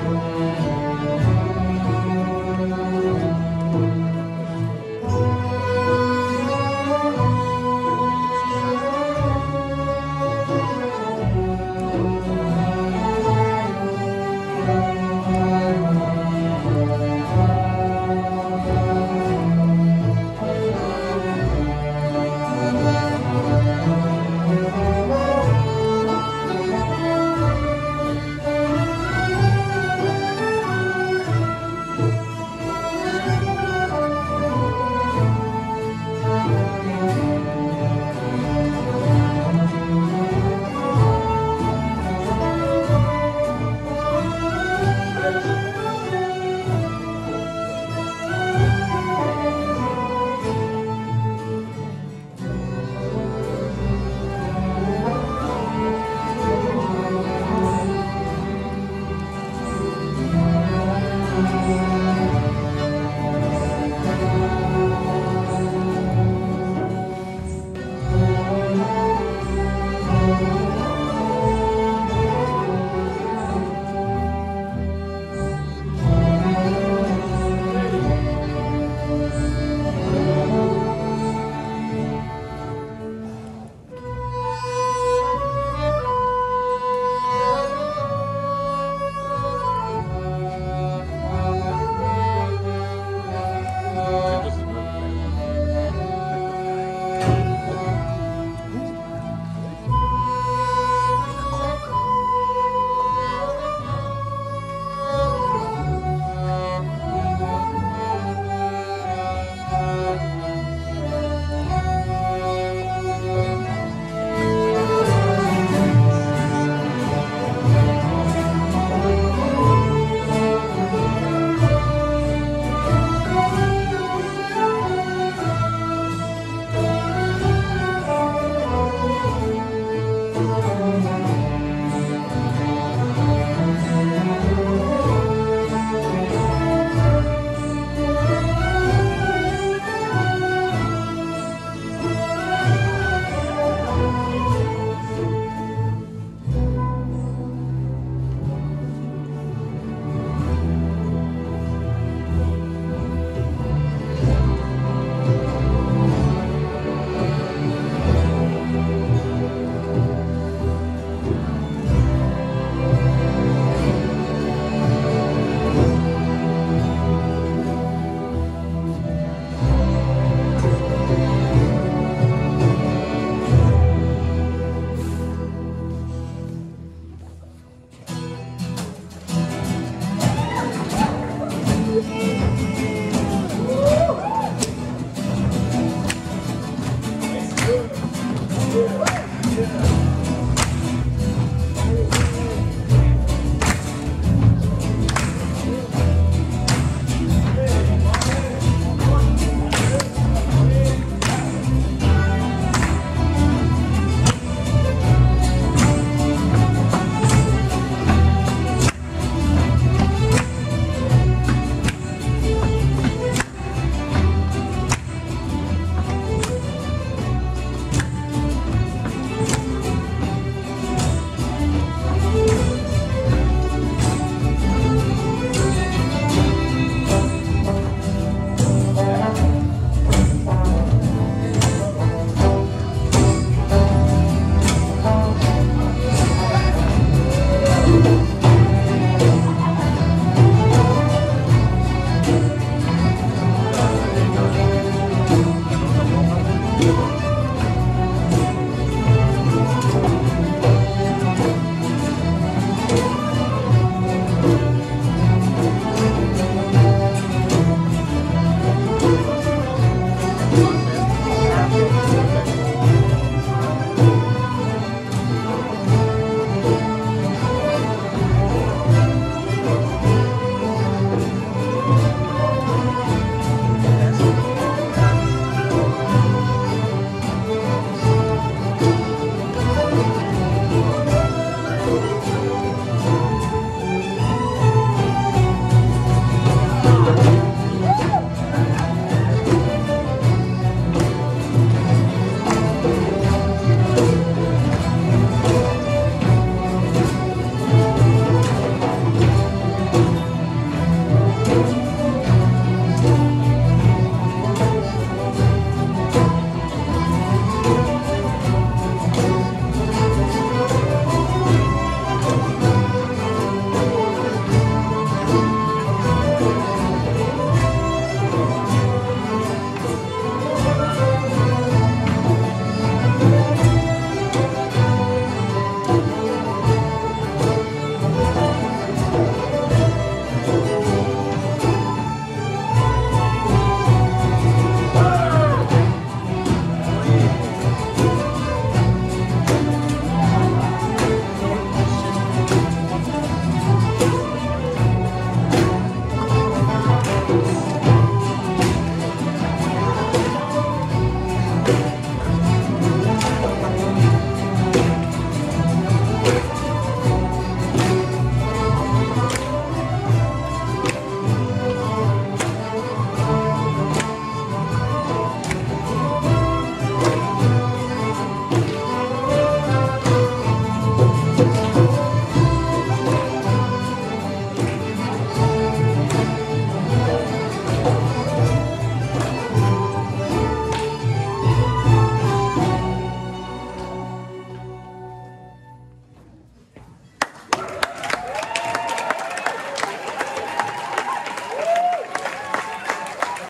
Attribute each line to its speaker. Speaker 1: Música